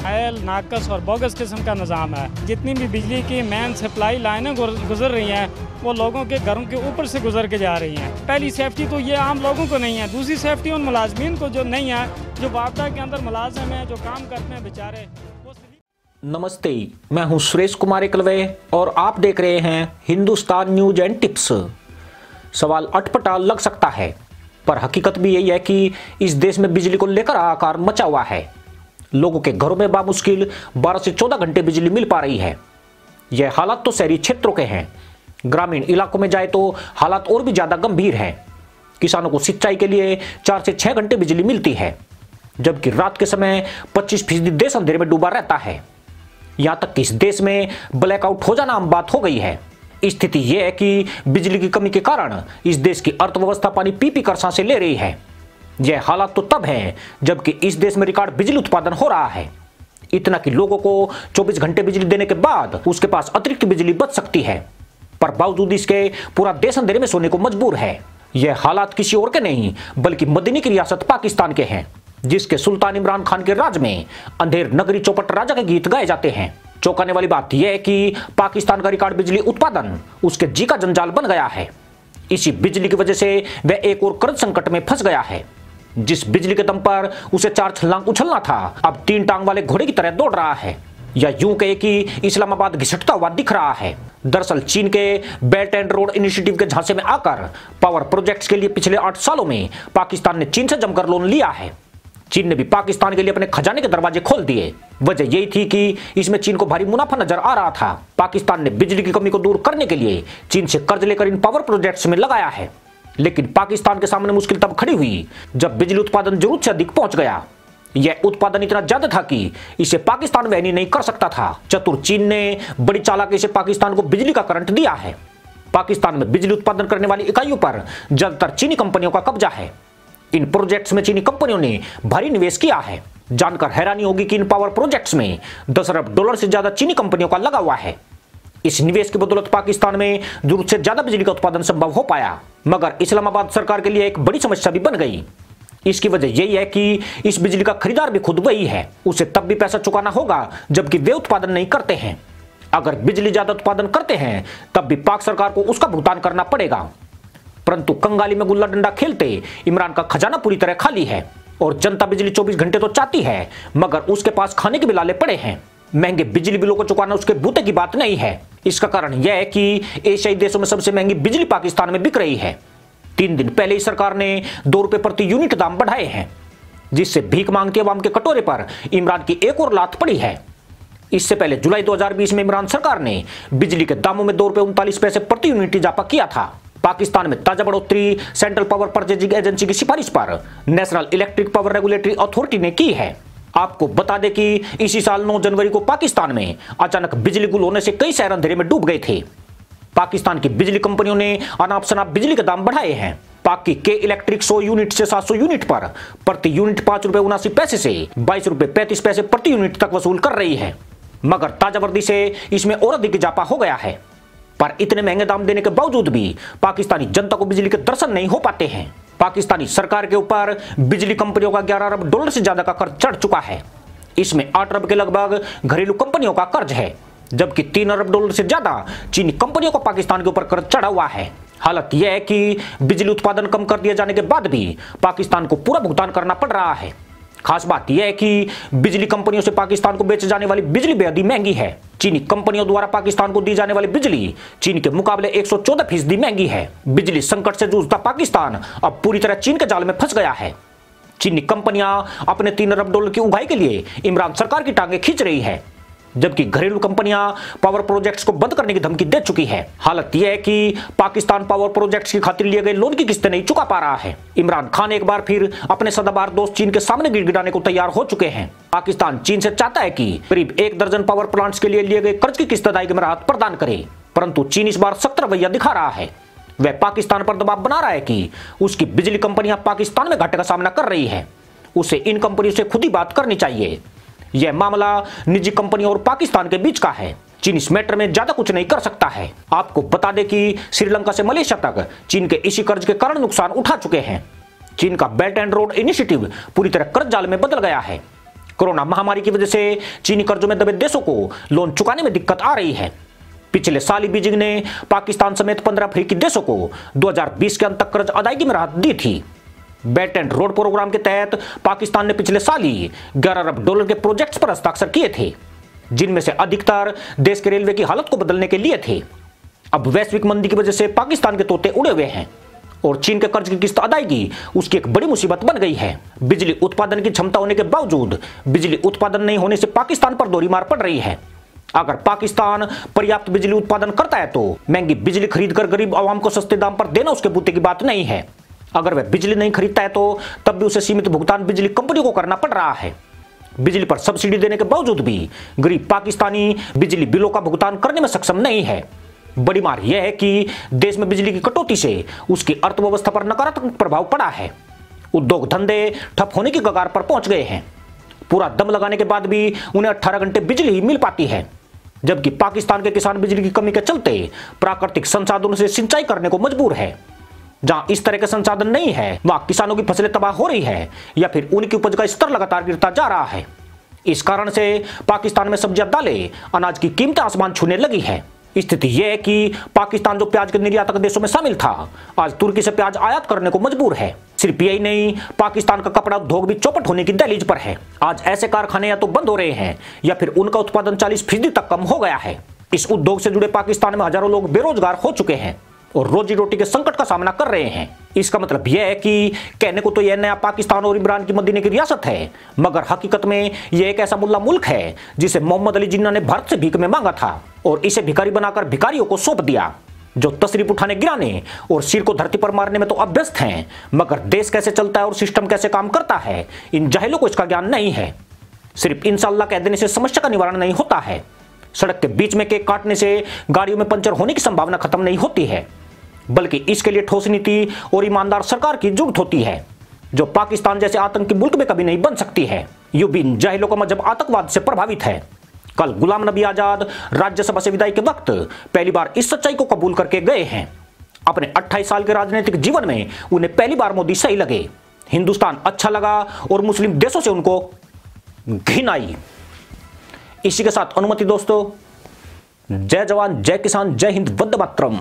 फैल नाकस और बोगस किस्म का निज़ाम है। जितनी भी बिजली की मेन सप्लाई लाइनें गुजर रही हैं, वो लोगों के घरों के ऊपर से गुजर के जा रही हैं। पहली सेफ्टी तो ये आम लोगों को नहीं है। दूसरी सेफ्टी उन मुलाजमीन को जो नहीं है, जो वापदा के अंदर मुलाजम है, जो काम करते हैं बेचारे नमस्ते, मैं हूँ सुरेश कुमार एकलवे और आप देख रहे हैं हिंदुस्तान न्यूज़ एंड टिप्स। सवाल अटपटा लग सकता है, पर हकीकत भी यही है कि इस देश में बिजली को लेकर आकार मचा हुआ है। लोगों के घरों में बामुश्किल 12 से 14 घंटे बिजली मिल पा रही है। यह हालात तो शहरी क्षेत्रों के हैं। ग्रामीण इलाकों में जाए तो हालात और भी ज़्यादा गंभीर हैं। किसानों को सिंचाई के लिए चार से छह घंटे बिजली मिलती है, जबकि रात के समय 25 फ़ीसदी देश अंधेरे में डूबा रहता है। यहाँ तक कि इस देश में ब्लैकआउट हो जाना आम बात हो गई है। स्थिति यह है कि बिजली की कमी के कारण इस देश की अर्थव्यवस्था पानी पी पी कर साँसें ले रही है। यह हालात तो तब है जबकि इस देश में रिकॉर्ड बिजली उत्पादन हो रहा है। इतना कि लोगों को 24 घंटे बिजली देने के बाद उसके पास अतिरिक्त बिजली बच सकती है, पर बावजूद इसके पूरा देश अंधेरे में सोने को मजबूर है। यह हालात किसी और के नहीं, बल्कि मदनी की रियासत पाकिस्तान के हैं, जिसके सुल्तान इमरान खान के राज में अंधेर नगरी चौपट राजा के गीत गाए जाते हैं। चौंकाने वाली बात यह है कि पाकिस्तान का रिकॉर्ड बिजली उत्पादन उसके जी का जंजाल बन गया है। इसी बिजली की वजह से वह एक और कर्ज संकट में फंस गया है। जिस बिजली के दम पर उसे चार छलांग उछलना था, अब तीन टांग वाले घोड़े की तरह दौड़ रहा है। या यूँ कहे कि इस्लामाबाद घिसटता हुआ दिख रहा है। दरअसल चीन के बेल्ट एंड रोड इनिशिएटिव के झांसे में आकर पावर प्रोजेक्ट्स के लिए पिछले आठ सालों में पाकिस्तान ने चीन से जमकर लोन लिया है। चीन ने भी पाकिस्तान के लिए अपने खजाने के दरवाजे खोल दिए। वजह यही थी कि इसमें चीन को भारी मुनाफा नज़र आ रहा था। पाकिस्तान ने बिजली की कमी को दूर करने के लिए चीन से कर्ज लेकर इन पावर प्रोजेक्ट्स में लगाया है। लेकिन पाकिस्तान के सामने मुश्किल तब खड़ी हुई, जब बिजली उत्पादन ज़रूरत से अधिक पहुँच गया। यह उत्पादन इतना ज़्यादा था कि इसे पाकिस्तान वहनी नहीं कर सकता था। चतुर चीन ने बड़ी चालाकी से पाकिस्तान को बिजली का करंट दिया है। पाकिस्तान में बिजली उत्पादन करने वाली इकाइयों पर ज़्यादातर चीनी कंपनियों का कब्जा है। इन प्रोजेक्ट्स में चीनी कंपनियों ने भारी निवेश किया है। जानकर हैरानी होगी कि इन पावर प्रोजेक्ट्स में दस अरब डॉलर से ज़्यादा चीनी कंपनियों का लगा हुआ है। इस निवेश की बदौलत पाकिस्तान में ज़रूरत से ज़्यादा बिजली का उत्पादन संभव हो पाया, मगर इस्लामाबाद सरकार के लिए एक बड़ी समस्या भी बन गई। इसकी वजह यही है कि इस बिजली का खरीदार भी खुद वही है, उसे तब भी पैसा चुकाना होगा जबकि वे उत्पादन नहीं करते हैं। अगर बिजली ज़्यादा उत्पादन करते हैं, तब भी पाक सरकार को उसका भुगतान करना पड़ेगा। परंतु कंगाली में गुल्ला डंडा खेलते इमरान का खजाना पूरी तरह खाली है और जनता बिजली 24 घंटे तो चाहती है, मगर उसके पास खाने के भी लाले पड़े हैं। महँगे बिजली बिलों को चुकाना उसके बूते की बात नहीं है। इसका कारण यह है कि एशियाई देशों में सबसे महँगी बिजली पाकिस्तान में बिक रही है। तीन दिन पहले ही सरकार ने दो रुपए प्रति यूनिट दाम बढ़ाए हैं, जिससे भीख मांगती अवाम के कटोरे पर इमरान की एक और लात पड़ी है। इससे पहले जुलाई 2020 में इमरान सरकार ने बिजली के दामों में दो रुपए उनतालीस पैसे प्रति यूनिट इजाफा किया था। पाकिस्तान में ताज़ा बढ़ोतरी सेंट्रल पावर परचेजिंग एजेंसी की सिफारिश पर national electric power regulatory authority ने की है। आपको बता दें कि इसी साल 9 जनवरी को पाकिस्तान में अचानक बिजली गुल होने से कई शहर अंधेरे में डूब गए थे। पाकिस्तान की बिजली कंपनियों ने अनाप शनाप बिजली के दाम बढ़ाए हैं। पाक की इलेक्ट्रिक 100 यूनिट से 700 यूनिट पर प्रति यूनिट पाँच रुपए उनासी पैसे से बाईस रुपए पैंतीस पैसे प्रति यूनिट तक वसूल कर रही है। मगर ताज़ा वर्दी से इसमें और अधिक इजाफा हो गया है। पर इतने महँगे दाम देने के बावजूद भी पाकिस्तानी जनता को बिजली के दर्शन नहीं हो पाते हैं। पाकिस्तानी सरकार के ऊपर बिजली कंपनियों का ग्यारह अरब डॉलर से ज़्यादा का कर्ज चढ़ चुका है। इसमें आठ अरब के लगभग घरेलू कंपनियों का कर्ज है, जबकि तीन अरब डॉलर से ज़्यादा चीनी कंपनियों का पाकिस्तान के ऊपर कर्ज चढ़ा हुआ है। हालत यह है कि बिजली उत्पादन कम कर दिए जाने के बाद भी पाकिस्तान को पूरा भुगतान करना पड़ रहा है। खास बात यह है कि बिजली कंपनियों से पाकिस्तान को बेचे जाने वाली बिजली बेहद ही महँगी है। चीनी कंपनियों द्वारा पाकिस्तान को दी जाने वाली बिजली चीन के मुकाबले 114 फ़ीसदी महँगी है। बिजली संकट से जूझता पाकिस्तान अब पूरी तरह चीन के जाल में फंस गया है। चीनी कंपनियाँ अपने तीन अरब डॉलर की उगाई के लिए इमरान सरकार की टांगे खींच रही है। जबकि घरेलू कंपनियाँ पावर प्रोजेक्ट्स को बंद करने की धमकी दे चुकी है। हालत यह है कि पाकिस्तान पावर प्रोजेक्ट्स की खातिर लिए गए लोन की किस्तें नहीं चुका पा रहा है। इमरान खान एक बार फिर अपने सदाबार दोस्त चीन के सामने गिड़गिड़ाने को तैयार हो चुके हैं। पाकिस्तान चीन से चाहता है कि करीब एक दर्जन पावर प्लांट्स के लिए लिए गए कर्ज की किस्त अदायगी में राहत प्रदान करे, परंतु चीन इस बार सख्त रवैया दिखा रहा है। वह पाकिस्तान पर दबाव बना रहा है कि उसकी बिजली कंपनियाँ पाकिस्तान में घाटे का सामना कर रही है। उसे इन कंपनियों से खुद ही बात करनी चाहिए। यह मामला निजी कंपनी और पाकिस्तान के बीच का है। चीन इस मैटर में ज़्यादा कुछ नहीं कर सकता है। आपको बता दें कि श्रीलंका से मलेशिया तक चीन के इसी कर्ज के कारण नुकसान उठा चुके हैं। चीन का बेल्ट एंड रोड इनिशिएटिव पूरी तरह कर्ज जाल में बदल गया है। कोरोना महामारी की वजह से चीनी कर्जों में दबे देशों को लोन चुकाने में दिक्कत आ रही है। पिछले साल ही बीजिंग ने पाकिस्तान समेत पंद्रह अफ्रीकी देशों को 2020 के अंत तक कर्ज अदायगी में राहत दी थी। बेट एंड रोड प्रोग्राम के तहत पाकिस्तान ने पिछले साल ही ग्यारह अरब डॉलर के प्रोजेक्ट्स पर हस्ताक्षर किए थे, जिनमें से अधिकतर देश के रेलवे की हालत को बदलने के लिए थे। अब वैश्विक मंदी की वजह से पाकिस्तान के तोते उड़े हुए हैं और चीन के कर्ज की किस्त अदायगी उसकी एक बड़ी मुसीबत बन गई है। बिजली उत्पादन की क्षमता होने के बावजूद बिजली उत्पादन नहीं होने से पाकिस्तान पर दोरी मार पड़ रही है। अगर पाकिस्तान पर्याप्त बिजली उत्पादन करता है तो महँगी बिजली खरीद कर गरीब आवाम को सस्ते दाम पर देना उसके बूते की बात नहीं है। अगर वह बिजली नहीं खरीदता है तो तब भी उसे सीमित भुगतान बिजली कंपनी को करना पड़ रहा है। बिजली पर सब्सिडी देने के बावजूद भी गरीब पाकिस्तानी बिजली बिलों का भुगतान करने में सक्षम नहीं है। बड़ी मार यह है कि देश में बिजली की कटौती से उसकी अर्थव्यवस्था पर नकारात्मक प्रभाव पड़ा है। उद्योग धंधे ठप होने की कगार पर पहुँच गए हैं। पूरा दम लगाने के बाद भी उन्हें 18 घंटे बिजली ही मिल पाती है। जबकि पाकिस्तान के किसान बिजली की कमी के चलते प्राकृतिक संसाधनों से सिंचाई करने को मजबूर है। जहाँ इस तरह के संसाधन नहीं है, वहाँ किसानों की फ़सलें तबाह हो रही है, या फिर उनकी उपज का स्तर लगातार गिरता जा रहा है। इस कारण से पाकिस्तान में सब्ज़ियाँ दालें, अनाज की कीमतें आसमान छूने लगी है। स्थिति यह है कि पाकिस्तान जो प्याज के निर्यातक देशों में शामिल था, आज तुर्की से प्याज आयात करने को मजबूर है। सिर्फ़ यही नहीं, पाकिस्तान का कपड़ा उद्योग भी चौपट होने की दहलीज पर है। आज ऐसे कारखाने या तो बंद हो रहे हैं, या फिर उनका उत्पादन चालीस फ़ीसदी तक कम हो गया है। इस उद्योग से जुड़े पाकिस्तान में हज़ारों लोग बेरोजगार हो चुके हैं। और रोजी रोटी के संकट का सामना कर रहे हैं। इसका मतलब यह है कि कहने को तो यह नया पाकिस्तान और इमरान की मदीने की रियासत है, मगर हकीकत में यह एक ऐसा मुल्ला मुल्क है, जिसे मोहम्मद अली जिन्ना ने भारत से भीख में मांगा था और इसे भिखारी बनाकर भिखारियों को सौंप दिया, जो तशरीफ़ उठाने गिराने और सिर को धरती पर मारने में तो अभ्यस्त हैं, मगर देश कैसे चलता है और सिस्टम कैसे काम करता है, इन जाहिलों को इसका ज्ञान नहीं है। सिर्फ़ इंशाल्लाह कह देने से समस्या का निवारण नहीं होता है। सड़क के बीच में केक काटने से गाड़ियों में पंचर होने की संभावना खत्म नहीं होती है। बल्कि इसके लिए ठोस नीति और ईमानदार सरकार की ज़रूरत होती है, जो पाकिस्तान जैसे आतंकी मुल्क में कभी नहीं बन सकती है। यू भी जाहिलों का मज़हब आतंकवाद से प्रभावित है। कल गुलाम नबी आज़ाद राज्यसभा से विदाई के वक्त पहली बार इस सच्चाई को कबूल करके गए हैं। अपने 28 साल के राजनीतिक जीवन में उन्हें पहली बार मोदी सही लगे। हिंदुस्तान अच्छा लगा और मुस्लिम देशों से उनको घिन आई इसी के साथ अनुमति दोस्तों, जय जवान, जय किसान, जय हिंद, वंदे मातरम।